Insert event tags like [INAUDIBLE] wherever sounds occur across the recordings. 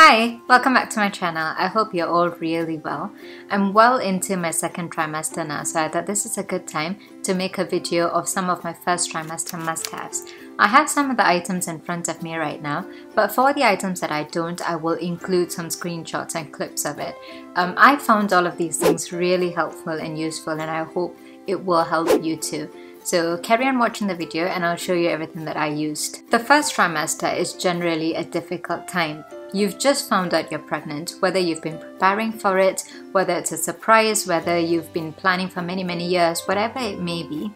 Hi, welcome back to my channel. I hope you're all really well. I'm well into my second trimester now, so I thought this is a good time to make a video of some of my first trimester must-haves. I have some of the items in front of me right now, but for the items that I don't, I will include some screenshots and clips of it. Um, I found all of these things really helpful and useful and I hope it will help you too. So carry on watching the video and I'll show you everything that I used. The first trimester is generally a difficult time. You've just found out you're pregnant, whether you've been preparing for it, whether it's a surprise, whether you've been planning for many, many years, whatever it may be.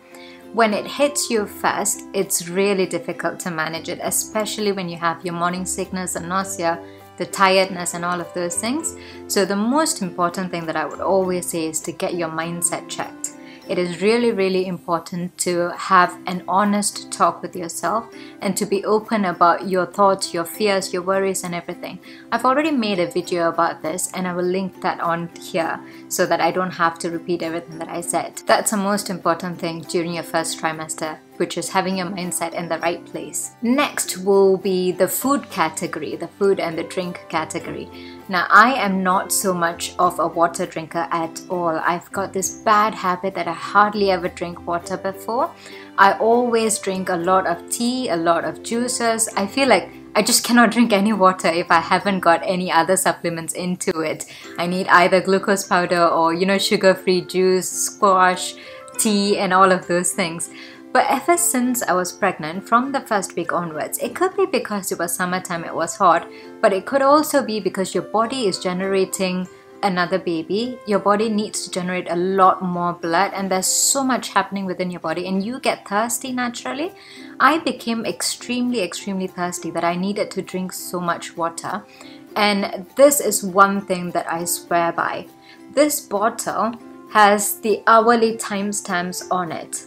When it hits you first, it's really difficult to manage it, especially when you have your morning sickness and nausea, the tiredness, and all of those things. So, the most important thing that I would always say is to get your mindset checked it is really, really important to have an honest talk with yourself and to be open about your thoughts, your fears, your worries, and everything. I've already made a video about this and I will link that on here so that I don't have to repeat everything that I said. That's the most important thing during your first trimester which is having your mindset in the right place. Next will be the food category, the food and the drink category. Now, I am not so much of a water drinker at all. I've got this bad habit that I hardly ever drink water before. I always drink a lot of tea, a lot of juices. I feel like I just cannot [LAUGHS] drink any water if I haven't got any other supplements into it. I need either glucose powder or, you know, sugar free juice, squash, tea, and all of those things. But ever since I was pregnant, from the first week onwards, it could be because it was summertime, it was hot, but it could also be because your body is generating another baby. Your body needs to generate a lot more blood, and there's so much happening within your body, and you get thirsty naturally. I became extremely, extremely thirsty that I needed to drink so much water. And this is one thing that I swear by. This bottle has the hourly timestamps on it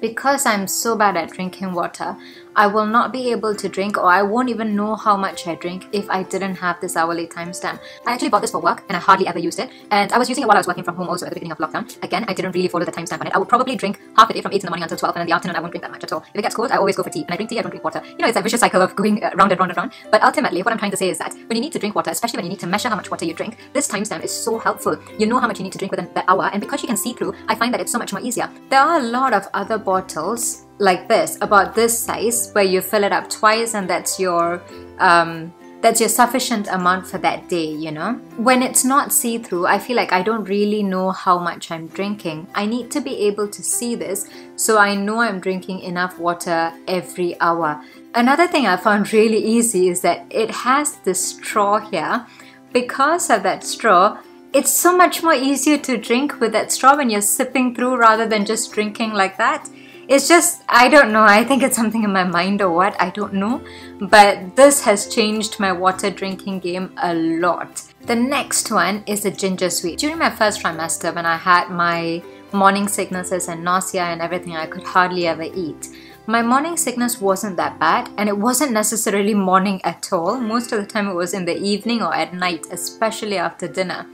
because I'm so bad at drinking water, I will not be able to drink or I won't even know how much I drink if I didn't have this hourly timestamp. I actually bought this for work and I hardly ever used it and I was using it while I was working from home also at the beginning of lockdown. Again, I didn't really follow the timestamp on it. I would probably drink half a day from 8 in the morning until 12 and in the afternoon I won't drink that much at all. If it gets cold, I always go for tea. When I drink tea, I don't drink water. You know, it's a vicious cycle of going uh, round and round and round. But ultimately, what I'm trying to say is that when you need to drink water, especially when you need to measure how much water you drink, this timestamp is so helpful. You know how much you need to drink within the hour and because you can see through, I find that it's so much more easier. There are a lot of other bottles like this about this size where you fill it up twice and that's your um, that's your sufficient amount for that day you know? When it's not see-through i feel like i don't really know how much i'm drinking. I need to be able to see this so i know i'm drinking enough water every hour. Another thing i found [LAUGHS] really easy is that it has this straw here. Because of that straw it's so much more easier to drink with that straw when you're sipping through rather than just drinking like that it's just i don't know. I think it's something in my mind or what i don't know. But this has changed my water drinking game a lot. The next one is the ginger sweet. During my first trimester when i had my morning sicknesses and nausea and everything i could hardly ever eat my morning sickness wasn't that bad and it wasn't necessarily morning at all. Most of the time it was in the evening or at night especially after dinner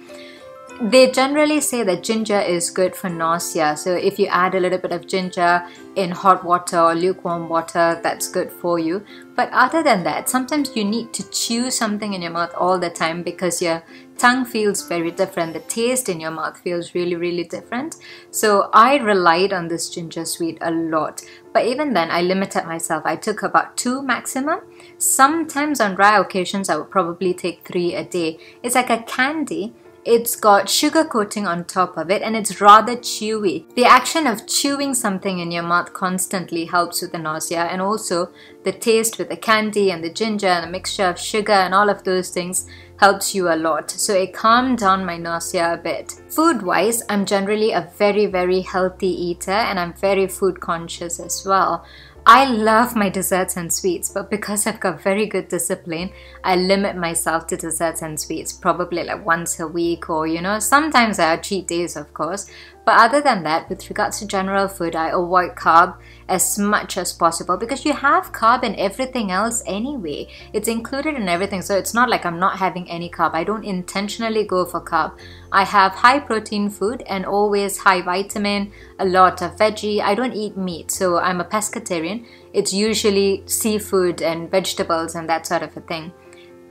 they generally say that ginger is good for nausea. So if you add a little bit of ginger in hot water or lukewarm water, that's good for you. But other than that, sometimes you need to chew something in your mouth all the time because your tongue feels very different. The taste in your mouth feels really, really different. So I relied on this ginger sweet a lot. But even then, I limited myself. I took about two maximum. Sometimes on rare occasions, I would probably take three a day. It's like a candy it's got sugar coating on top of it and it's rather chewy. The action of chewing something in your mouth constantly helps with the nausea and also the taste with the candy and the ginger and the mixture of sugar and all of those things helps you a lot. So it calmed down my nausea a bit. Food wise, I'm generally a very, very healthy eater and I'm very food conscious as well. I love my desserts and sweets, but because I've got very good discipline, I limit myself to desserts and sweets probably like once a week or you know, sometimes I have cheat days, of course. But other than that, with regards to general food, I avoid carb as much as possible because you have carb in everything else anyway. It's included in everything, so it's not like I'm not having any carb. I don't intentionally go for carb. I have high protein food and always high vitamin, a lot of veggie. I don't eat meat, so I'm a pescatarian. It's usually seafood and vegetables and that sort of a thing.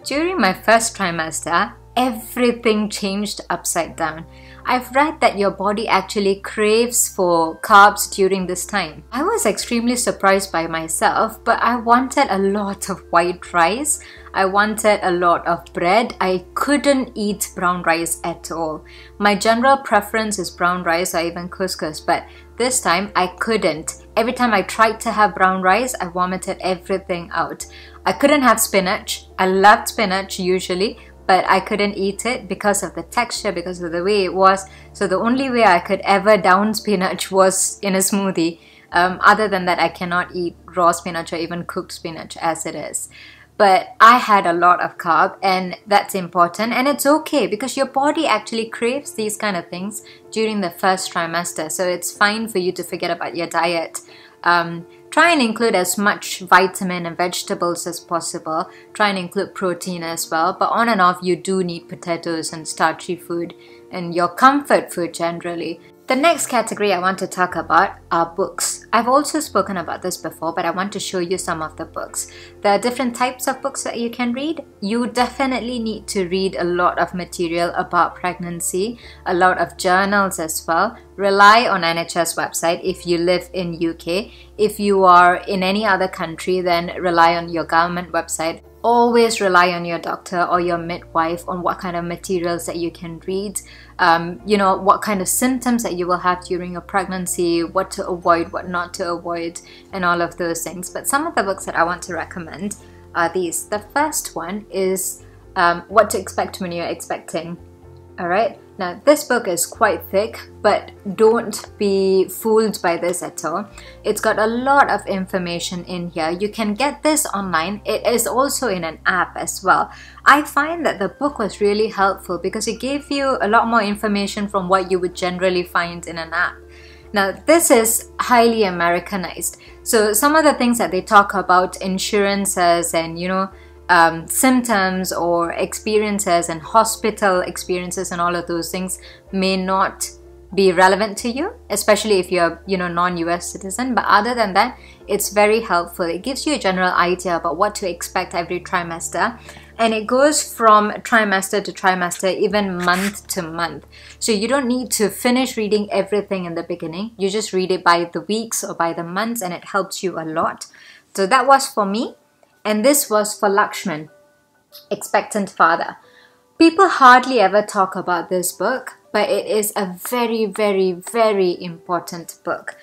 During my first trimester, everything changed upside down. I've read that your body actually craves for carbs during this time. I was extremely surprised by myself, but I wanted a lot of white rice. I wanted a lot of bread. I couldn't eat brown rice at all. My general preference is brown rice or even couscous, but this time I couldn't. Every time I tried to have brown rice, I vomited everything out. I couldn't have spinach. I loved spinach usually, but I couldn't eat it because of the texture, because of the way it was. So the only way I could ever down [LAUGHS] spinach was in a smoothie. Um, other than that, I cannot eat raw spinach or even cooked spinach as it is. But I had a lot of carb, and that's important, and it's okay because your body actually craves these kind of things during the first trimester. So it's fine for you to forget about your diet. Um, Try and include as much vitamin and vegetables as possible. Try and include protein as well. But on and off, you do need potatoes and starchy food and your comfort food generally. The next category I want to talk about are books. I've also spoken about this before, but I want to show you some of the books. There are different types of books that you can read. You definitely need to read a lot of material about pregnancy, a lot of journals as well. Rely on NHS website if you live in UK. If you are in any other country, then rely on your government website always rely on your doctor or your midwife on what kind of materials that you can read um, you know what kind of symptoms that you will have during your pregnancy what to avoid what not to avoid and all of those things. But some of the books that i want to recommend are these. The first one is um, what to expect when you're expecting all right now, this book is quite thick, but don't be fooled by this at all. It's got a lot of information in here. You can get this online. It is also in an app as well. I find that the book was really helpful because it gave you a lot more information from what you would generally find in an app. Now, this is highly Americanized. So, some of the things that they talk about insurances and, you know, um, symptoms or experiences and hospital experiences and all of those things may not be relevant to you especially if you're you know non-us citizen. But other than that it's very helpful. It gives you a general idea about what to expect every trimester. And it goes from trimester to trimester even month to month. So you don't need to finish reading everything in the beginning. You just read it by the weeks or by the months and it helps you a lot. So that was for me and this was for Lakshman, expectant father. People hardly ever talk about this book, but it is a very, very, very important book.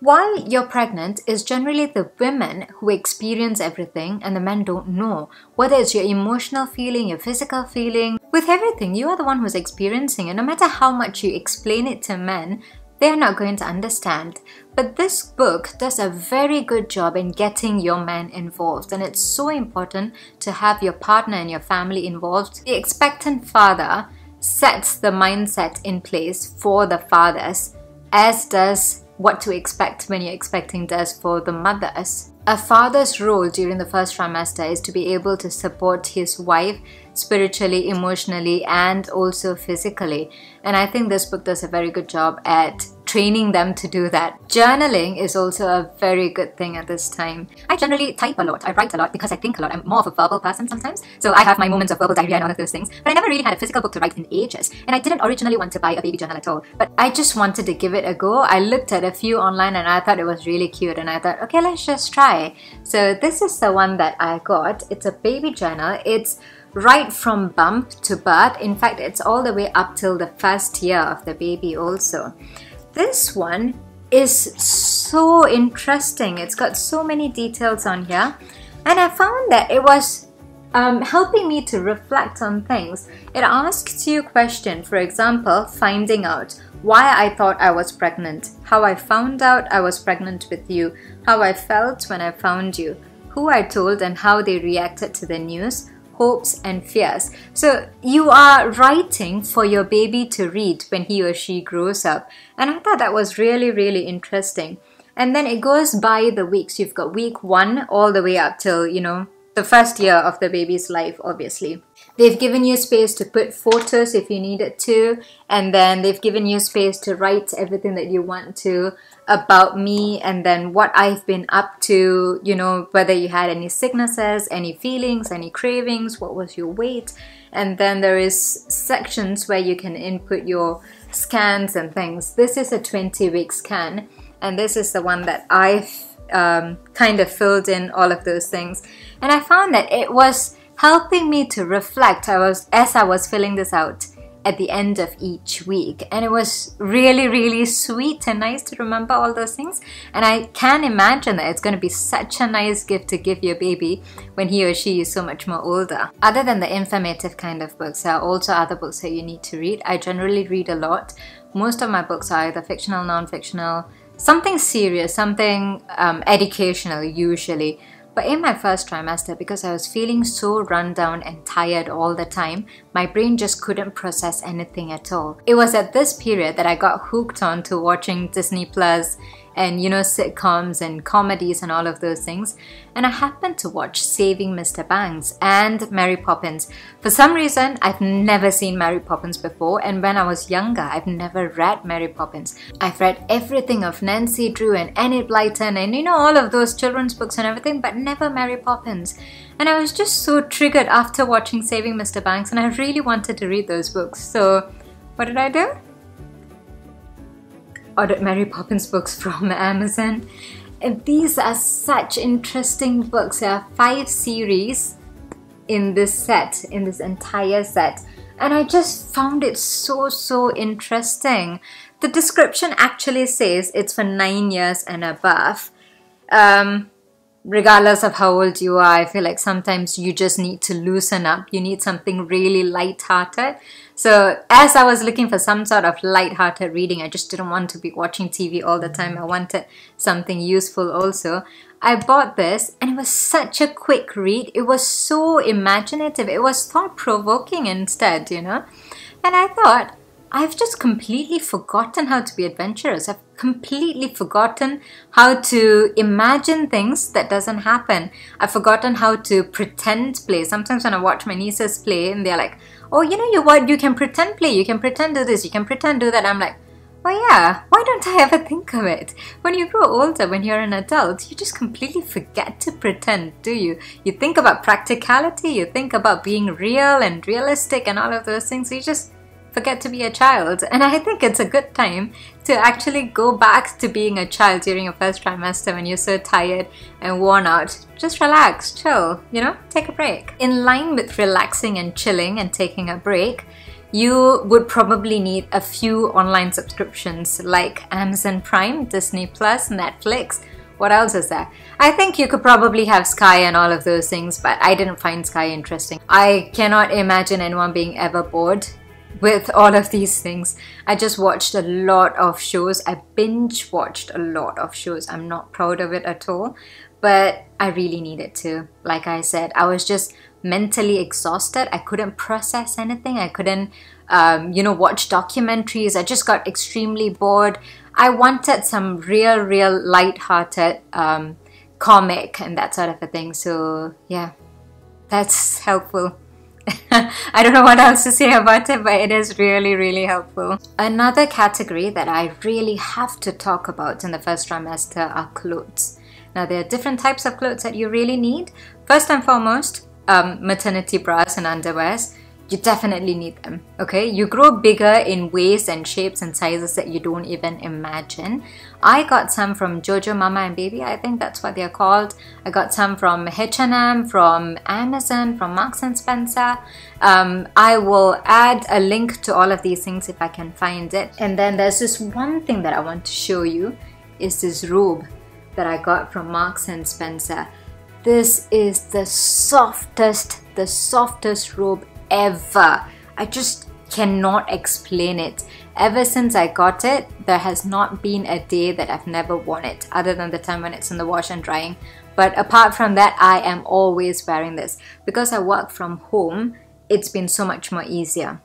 While you're pregnant, it's generally the women who experience everything and the men don't know. Whether it's your emotional feeling, your physical feeling, with everything, you are the one who's experiencing it. No matter how much you explain it to men, they're not going to understand. But this book does a very good job in getting your man involved, and it's so important to have your partner and your family involved. The expectant father sets the mindset in place for the fathers, as does what to expect when you're expecting does for the mothers. A father's role during the first trimester is to be able to support his wife spiritually, emotionally, and also physically. And I think this book does a very good job at training them to do that. Journaling is also a very good thing at this time. I generally type a lot, I write a lot because I think a lot. I'm more of a verbal person sometimes, so I have my moments of verbal diarrhea and all of those things. But I never really had a physical book to write in ages, and I didn't originally want to buy a baby journal at all. But I just wanted to give it a go. I looked at a few online and I thought it was really cute, and I thought, okay, let's just try. So this is the one that I got. It's a baby journal. It's right from bump to birth. In fact, it's all the way up till the first year of the baby also. This one is so interesting. It's got so many details on here. And I found that it was um, helping me to reflect on things. It asks you a question, for example, finding out why I thought I was pregnant, how I found out I was pregnant with you, how I felt when I found you, who I told and how they reacted to the news, hopes, and fears. So you are writing for your baby to read when he or she grows up. And I thought that was really, really interesting. And then it goes by the weeks. You've got week one all the way up till, you know, the first year of the baby's life, obviously. They've given you space to put photos if you needed to, and then they've given you space to write everything that you want to about me and then what I've been up to, you know, whether you had any sicknesses, any feelings, any cravings, what was your weight. And then there is sections where you can input your scans and things. This is a 20 week scan, and this is the one that I've um, kind of filled in all of those things. And I found that it was helping me to reflect I was as I was filling this out at the end of each week and it was really really sweet and nice to remember all those things and I can imagine that it's going to be such a nice gift to give your baby when he or she is so much more older. Other than the informative kind of books there are also other books that you need to read. I generally read a lot. Most of my books are either fictional, non-fictional, something serious, something um, educational usually but in my first trimester, because I was feeling so run down and tired all the time, my brain just couldn't process anything at all. It was at this period that I got hooked on to watching Disney Plus and you know sitcoms and comedies and all of those things and I happened to watch Saving Mr. Banks and Mary Poppins. For some reason I've never seen Mary Poppins before and when I was younger I've never read Mary Poppins. I've read everything of Nancy Drew and Enid Blyton and you know all of those children's books and everything but never Mary Poppins. And I was just so triggered after watching Saving Mr. Banks and I really wanted to read those books. So what did I do? Ordered Mary Poppins books from [LAUGHS] Amazon. And these are such interesting books. There are five series in this set, in this entire set. And I just found it so, so interesting. The description actually says it's for nine years and above. Um, regardless of how old you are, I feel like sometimes you just need to loosen up. You need something really light-hearted. So as I was looking for some sort of light-hearted reading, I just didn't want to be watching TV all the time. I wanted something useful also. I bought this and it was such a quick read. It was so imaginative. It was thought-provoking instead, you know. And I thought, I've just completely forgotten how to be adventurous. I've completely forgotten how to imagine things that doesn't happen. I've forgotten how to pretend play. Sometimes when I watch my nieces play and they're like, oh, you know, you what, you can pretend play, you can pretend do this, you can pretend do that. I'm like, oh yeah, why don't I ever think of it? When you grow older, when you're an adult, you just completely forget to pretend, do you? You think about practicality, you think about being real and realistic and all of those things. You just forget to be a child. And I think it's a good time to actually go back to being a child during your first trimester when you're so tired and worn out. Just relax, chill, you know, take a break. In line with relaxing and chilling and taking a break, you would probably need a few online subscriptions like Amazon Prime, Disney Plus, Netflix. What else is there? I think you could probably have Sky and all of those things, but I didn't find Sky interesting. I cannot imagine anyone being ever bored with all of these things. I just watched a lot of shows. I binge watched a lot of shows. I'm not proud of it at all, but I really needed to. Like I said, I was just mentally exhausted. I couldn't process anything. I couldn't, um, you know, watch documentaries. I just got extremely bored. I wanted some real, real light-hearted um, comic and that sort of a thing. So yeah, that's [LAUGHS] helpful. [LAUGHS] I don't know what else to say about it, but it is really, really helpful. Another category that I really have to talk about in the first trimester are clothes. Now, there are different types of clothes that you really need. First and foremost, um, maternity bras and underwears you definitely need them okay? You grow bigger in ways and shapes and sizes that you don't even imagine. I got some from jojo mama and baby i think that's what they're called. I got some from h&m from amazon from marks and spencer. Um, i will add a link to all of these things if i can find it. And then there's this one thing that i want to show you is this robe that i got from marks and spencer. This is the softest the softest robe ever. I just cannot explain it. Ever since I got it, there has not been a day that I've never worn it, other than the time when it's in the wash and drying. But apart from that, I am always wearing this. Because I work from home, it's been so much more easier.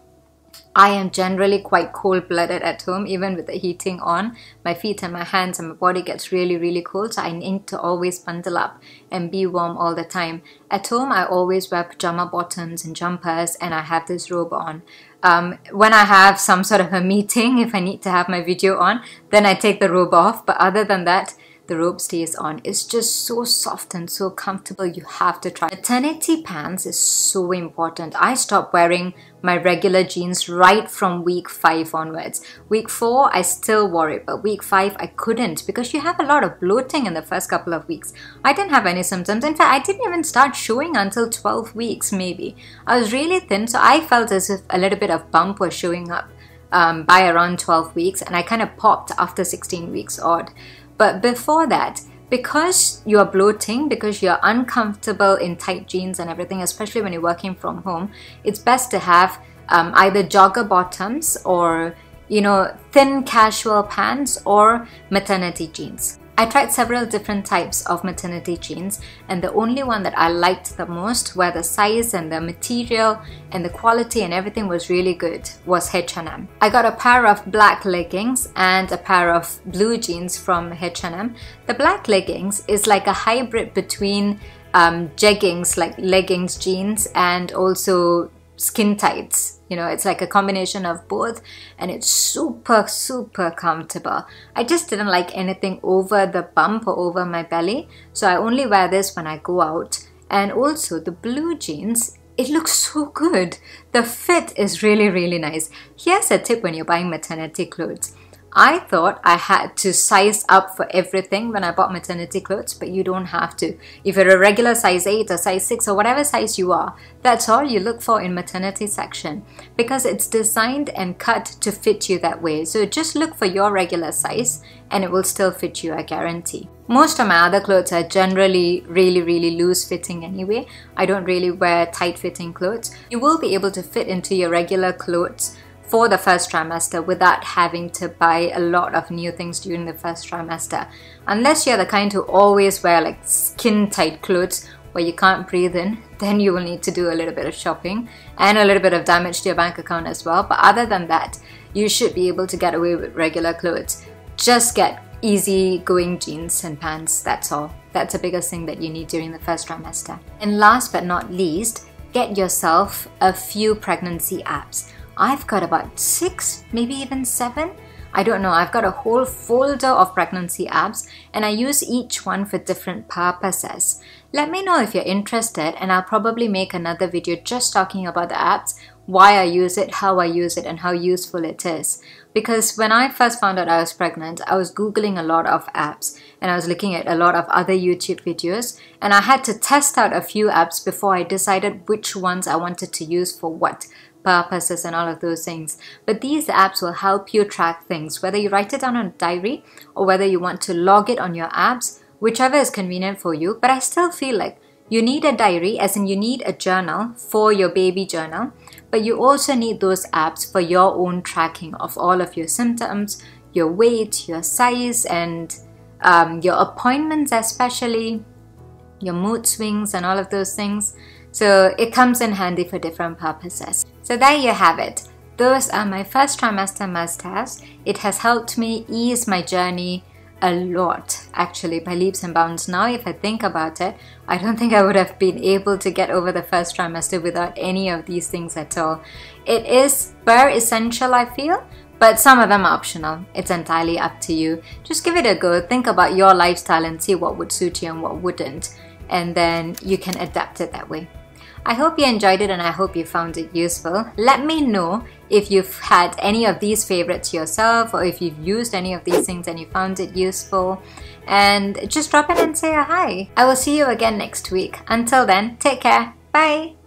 I am generally quite cold blooded at home, even with the heating on. My feet and my hands and my body gets really, really cold, so I need to always bundle up and be warm all the time. At home, I always wear pajama bottoms and jumpers, and I have this robe on. Um, when I have some sort of a meeting, [LAUGHS] if I need to have my video on, then I take the robe off. But other than that, the robe stays on. It's just so soft and so comfortable. You have to try. Maternity pants is so important. I stopped wearing my regular jeans right from week 5 onwards. Week 4 I still wore it but week 5 I couldn't because you have a lot of bloating in the first couple of weeks. I didn't have any symptoms. In fact I didn't even start showing until 12 weeks maybe. I was really thin so I felt as if a little bit of bump was showing up um, by around 12 weeks and I kind of popped after 16 weeks odd. But before that, because you're bloating, because you're uncomfortable in tight jeans and everything, especially when you're working from home, it's best to have um, either jogger bottoms or you know thin casual pants or maternity jeans. I tried several different types of maternity jeans and the only one that I liked the most where the size and the material and the quality and everything was really good was H&M. I got a pair of black leggings and a pair of blue jeans from H&M. The black leggings is like a hybrid between um, jeggings like leggings jeans and also skin tights. You know it's like a combination of both and it's super super comfortable. I just didn't like anything over the bump or over my belly so i only wear this when i go out. And also the blue jeans it looks so good. The fit is really really nice. Here's a tip when you're buying maternity clothes I thought I had to size up for everything when I bought maternity clothes, but you don't have to. If you're a regular size 8 or size 6 or whatever size you are, that's all you look for in maternity section because it's designed and cut to fit you that way. So just look for your regular size and it will still fit you, I guarantee. Most of my other clothes are generally really, really loose fitting anyway. I don't really wear tight fitting clothes. You will be able to fit into your regular clothes for the first trimester without having to buy a lot of new things during the first trimester. Unless you're the kind who always wear like skin tight clothes where you can't breathe in, [LAUGHS] then you will need to do a little bit of shopping and a little bit of damage to your bank account as well. But other than that, you should be able to get away with regular clothes. Just get easy going jeans and pants, that's all. That's the biggest thing that you need during the first trimester. And last but not least, get yourself a few pregnancy apps. I've got about six, maybe even seven. I don't know, I've got a whole folder of pregnancy apps and I use each one for different purposes. Let me know if you're interested and I'll probably make another video just talking about the apps, why I use it, how I use it and how useful it is. Because when I first found out I was pregnant, I was googling a lot of apps and I was looking at a lot of other YouTube videos and I had to test out a few apps before I decided which ones I wanted to use for what purposes and all of those things. But these apps will help you track things, whether you write it down on a diary or whether you want to log it on your apps, whichever is convenient for you. But I still feel like you need a diary, as in you need a journal for your baby journal, but you also need those apps for your own tracking of all of your symptoms, your weight, your size, and um, your appointments, especially your mood swings, and all of those things. So it comes in handy for different purposes. So there you have it. Those are my first trimester must-haves. It has helped me ease my journey a lot actually by leaps and bounds. Now if I think about it I don't [LAUGHS] think I would have been able to get over the first trimester without any of these things at all. It is very essential I feel but some of them are optional. It's entirely up to you. Just give it a go. Think about your lifestyle and see what would suit you and what wouldn't. And then you can adapt it that way I hope you enjoyed it and I hope you found it useful. Let me know if you've had any of these favorites yourself or if you've used any of these things and you found it useful. And just drop in and say a hi. I will see you again next week. Until then, take care. Bye.